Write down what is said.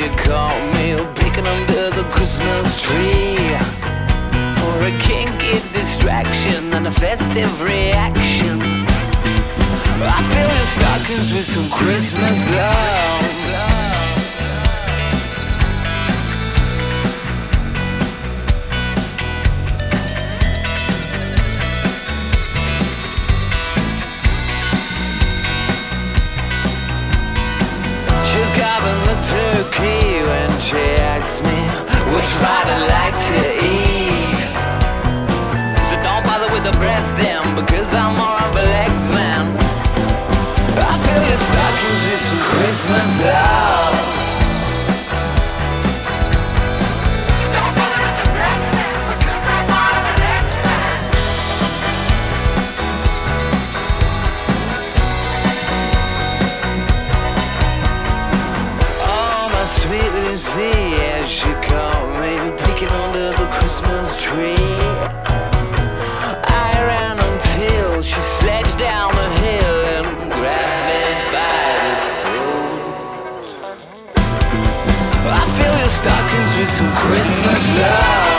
you caught me peeking under the Christmas tree. For a kinky distraction and a festive reaction I fill your stockings with some Christmas love turkey when she asks me which part I like to eat. So don't bother with the breast then, because I'm more of a legs man. I fill your stockings with some Christmas love. See as she caught me peeking under the Christmas tree. I ran until she sledged down hill and grabbed me by the throat. I some Christmas love.